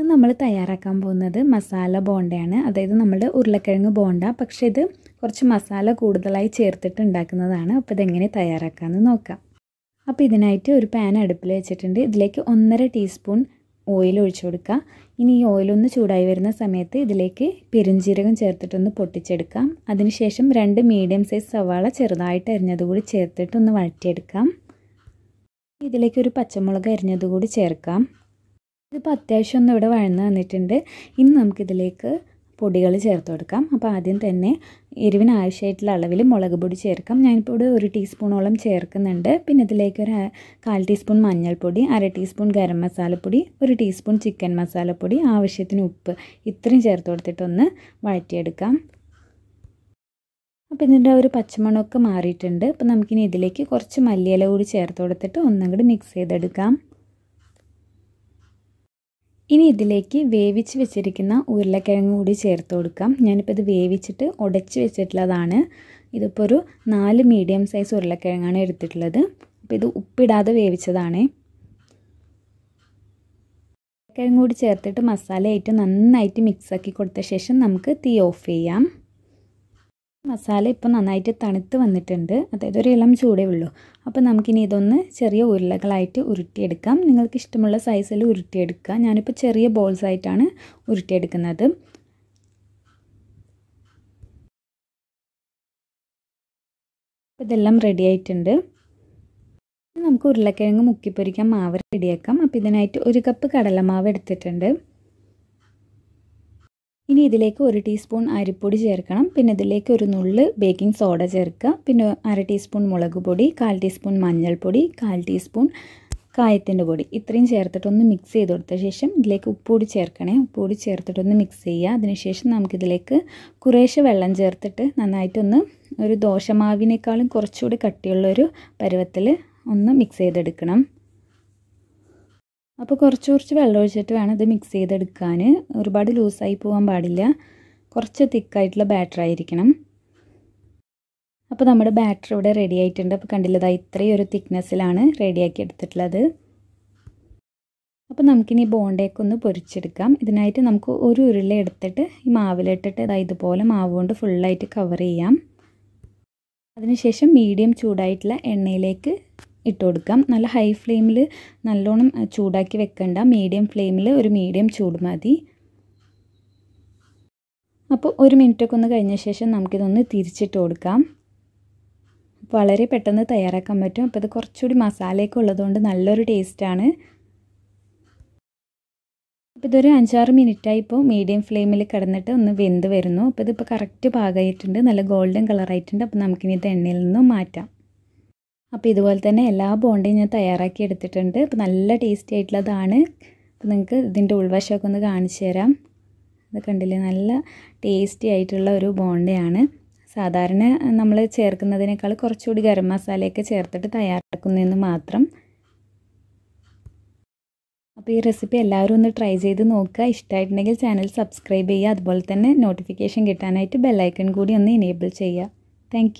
ഇത് നമ്മൾ തയ്യാറാക്കാൻ പോകുന്നത് മസാല ബോണ്ടയാണ്. അതായത് നമ്മുടെ ഉരുളക്കിഴങ്ങ് ബോണ്ട. പക്ഷെ ഇത് കുറച്ച് മസാല കൂടുതലായി ചേർത്തിട്ട് ഉണ്ടാക്കുന്നതാണ്. അപ്പോൾ ഇതെങ്ങനെ തയ്യാറാക്കാമെന്ന് നോക്കാം. അപ്പോൾ ഇതിനായിട്ട് ഒരു പാൻ അടുപ്പിൽ വെച്ചിട്ടുണ്ട്. ഇതിലേക്ക് ഒന്നര ടീസ്പൂൺ ഓയിൽ ഒഴിച്ചു കൊടുക്കുക. ഇനി ഈ ഓയിലൊന്ന് ചൂടായി വരുന്ന സമയത്ത് ഇതിലേക്ക് പെരുംജീരകം ചേർത്തിട്ടൊന്ന് പൊട്ടിച്ചെടുക്കാം. അതിനുശേഷം രണ്ട് മീഡിയം സൈസ് സവാള ചെറുതായിട്ട് അരിഞ്ഞത് കൂടി ചേർത്തിട്ട് ഒന്ന് വഴറ്റിയെടുക്കാം. ഇതിലേക്ക് ഒരു പച്ചമുളക് അരിഞ്ഞത് കൂടി ചേർക്കാം. ഇതിപ്പോൾ അത്യാവശ്യം ഒന്നും ഇവിടെ വഴന്ന് വന്നിട്ടുണ്ട്. ഇനി നമുക്കിതിലേക്ക് പൊടികൾ ചേർത്ത് കൊടുക്കാം. അപ്പോൾ ആദ്യം തന്നെ എരിവിന് ആവശ്യമായിട്ടുള്ള അളവിൽ മുളക് പൊടി ചേർക്കാം. ഞാനിപ്പോൾ ഇവിടെ ഒരു ടീസ്പൂണോളം ചേർക്കുന്നുണ്ട്. പിന്നെ ഇതിലേക്ക് ഒരു കാൽ ടീസ്പൂൺ മഞ്ഞൾപ്പൊടി അര ടീസ്പൂൺ ഗരം മസാലപ്പൊടി ഒരു ടീസ്പൂൺ ചിക്കൻ മസാലപ്പൊടി ആവശ്യത്തിന് ഉപ്പ്. ഇത്രയും ചേർത്ത് കൊടുത്തിട്ടൊന്ന് വഴറ്റിയെടുക്കാം. അപ്പോൾ ഇതിന്റെ ഒരു പച്ചമണമൊക്കെ മാറിയിട്ടുണ്ട്. അപ്പോൾ നമുക്കിനി ഇതിലേക്ക് കുറച്ച് മല്ലിയില കൂടി ചേർത്ത് കൊടുത്തിട്ട് ഒന്നും കൂടി മിക്സ് ചെയ്തെടുക്കാം. ഇനി ഇതിലേക്ക് വേവിച്ച് വെച്ചിരിക്കുന്ന ഉരുളക്കിഴങ്ങ് കൂടി ചേർത്ത് കൊടുക്കാം. ഞാനിപ്പോൾ ഇത് വേവിച്ചിട്ട് ഉടച്ച് വെച്ചിട്ടുള്ളതാണ്. ഇതിപ്പോൾ ഒരു നാല് മീഡിയം സൈസ് ഉരുളക്കിഴങ്ങാണ് എടുത്തിട്ടുള്ളത്. അപ്പോൾ ഇത് ഉപ്പിടാതെ വേവിച്ചതാണ്. ഉരുളക്കിഴങ്ങ് കൂടി ചേർത്തിട്ട് മസാലയായിട്ട് നന്നായിട്ട് മിക്സാക്കി കൊടുത്ത ശേഷം നമുക്ക് തീ ഓഫ് ചെയ്യാം. മസാല ഇപ്പോൾ നന്നായിട്ട് തണുത്ത് വന്നിട്ടുണ്ട്. അതായത് ഒരു ഇളം ചൂടേ ഉള്ളൂ. അപ്പോൾ നമുക്കിനി ഇതൊന്ന് ചെറിയ ഉരുളകളായിട്ട് ഉരുട്ടിയെടുക്കാം. നിങ്ങൾക്ക് ഇഷ്ടമുള്ള സൈസിൽ ഉരുട്ടിയെടുക്കുക. ഞാനിപ്പോൾ ചെറിയ ബോൾസ് ആയിട്ടാണ് ഉരുട്ടിയെടുക്കുന്നത്. ഇതെല്ലാം റെഡി ആയിട്ടുണ്ട്. നമുക്ക് ഉരുളക്കിഴങ്ങ് മുക്കിപ്പൊരിക്കാൻ മാവ് റെഡിയാക്കാം അപ്പോൾ ഇതിനായിട്ട് ഒരു കപ്പ് കടലമാവ് എടുത്തിട്ടുണ്ട്. ഇനി ഇതിലേക്ക് ഒരു ടീസ്പൂൺ അരിപ്പൊടി ചേർക്കണം. പിന്നെ ഇതിലേക്ക് ഒരു നുള്ള് ബേക്കിംഗ് സോഡ ചേർക്കുക. പിന്നെ അര ടീസ്പൂൺ മുളക് പൊടി കാൽ ടീസ്പൂൺ മഞ്ഞൾപ്പൊടി കാൽ ടീസ്പൂൺ കായത്തിന്റെ പൊടി. ഇത്രയും ചേർത്തിട്ടൊന്ന് മിക്സ് ചെയ്ത് കൊടുത്ത ശേഷം ഇതിലേക്ക് ഉപ്പുപൊടി ചേർക്കണേ. ഉപ്പുപൊടി ചേർത്തിട്ടൊന്ന് മിക്സ് ചെയ്യുക. അതിനുശേഷം നമുക്കിതിലേക്ക് കുറേശ്ശെ വെള്ളം ചേർത്തിട്ട് നന്നായിട്ടൊന്ന് ഒരു ദോശമാവിനേക്കാളും കുറച്ചുകൂടി കട്ടിയുള്ളൊരു പരുവത്തിൽ ഒന്ന് മിക്സ് ചെയ്തെടുക്കണം. അപ്പോൾ കുറച്ച് കുറച്ച് വെള്ളം ഒഴിച്ചിട്ട് വേണം ഇത് മിക്സ് ചെയ്തെടുക്കാൻ ഒരുപാട് ലൂസായി പോകാൻ പാടില്ല. കുറച്ച് തിക്കായിട്ടുള്ള ബാറ്റർ ആയിരിക്കണം. അപ്പോൾ നമ്മുടെ ബാറ്റർ ഇവിടെ റെഡി ആയിട്ടുണ്ട്. അപ്പോൾ കണ്ടില്ലതാ ഇത്രയും ഒരു തിക്നെസ്സിലാണ് റെഡിയാക്കി എടുത്തിട്ടുള്ളത്. അപ്പോൾ നമുക്കിനി ബോണ്ടയൊക്കെ ഒന്ന് പൊരിച്ചെടുക്കാം. ഇതിനായിട്ട് നമുക്ക് ഒരു ഉരുള എടുത്തിട്ട് ഈ മാവിലിട്ടിട്ട് ഇതാ ഇതുപോലെ മാവ് കൊണ്ട് ഫുള്ളായിട്ട് കവർ ചെയ്യാം. അതിനുശേഷം മീഡിയം ചൂടായിട്ടുള്ള എണ്ണയിലേക്ക് ഇട്ട് കൊടുക്കാം. നല്ല ഹൈ ഫ്ലെയിമിൽ നല്ലോണം ചൂടാക്കി വെക്കണ്ട. മീഡിയം ഫ്ലെയിമിൽ ഒരു മീഡിയം ചൂട് മതി. അപ്പോൾ ഒരു മിനിറ്റൊക്കെ ഒന്ന് കഴിഞ്ഞ ശേഷം നമുക്കിതൊന്ന് തിരിച്ചിട്ട് കൊടുക്കാം. വളരെ പെട്ടെന്ന് തയ്യാറാക്കാൻ പറ്റും. അപ്പോൾ ഇത് കുറച്ചുകൂടി മസാലയൊക്കെ ഉള്ളതുകൊണ്ട് നല്ലൊരു ടേസ്റ്റാണ് അപ്പോൾ ഇതൊരു അഞ്ചാറ് മിനിറ്റായി ഇപ്പോൾ മീഡിയം ഫ്ലെയിമിൽ കിടന്നിട്ട് ഒന്ന് വെന്ത് വരുന്നു. അപ്പോൾ ഇതിപ്പോൾ കറക്റ്റ് പാകമായിട്ടുണ്ട്. നല്ല ഗോൾഡൻ കളറായിട്ടുണ്ട് അപ്പോൾ നമുക്കിനി ഇത് എണ്ണയിൽ നിന്നും മാറ്റാം. അപ്പോൾ ഇതുപോലെ തന്നെ എല്ലാ ബോണ്ടയും ഞാൻ തയ്യാറാക്കി എടുത്തിട്ടുണ്ട്. അപ്പോൾ നല്ല ടേസ്റ്റി ആയിട്ടുള്ളതാണ്. അപ്പോൾ നിങ്ങൾക്ക് ഇതിന്റെ ഉൾവശമൊക്കെ ഒന്ന് കാണിച്ചു തരാം. അത് കണ്ടില്ലേ? നല്ല ടേസ്റ്റി ആയിട്ടുള്ള ഒരു ബോണ്ടയാണ്. സാധാരണ നമ്മൾ ചേർക്കുന്നതിനേക്കാൾ കുറച്ചുകൂടി ഗരം മസാലയൊക്കെ ചേർത്തിട്ട് തയ്യാറാക്കുന്നതെന്ന് മാത്രം. അപ്പോൾ ഈ റെസിപ്പി എല്ലാവരും ഒന്ന് ട്രൈ ചെയ്ത് നോക്കുക. ഇഷ്ടമായിട്ടുണ്ടെങ്കിൽ ചാനൽ സബ്സ്ക്രൈബ് ചെയ്യുക. അതുപോലെ തന്നെ നോട്ടിഫിക്കേഷൻ കിട്ടാനായിട്ട് ബെല്ലൈക്കൺ കൂടി ഒന്ന് എനേബിൾ ചെയ്യുക. താങ്ക്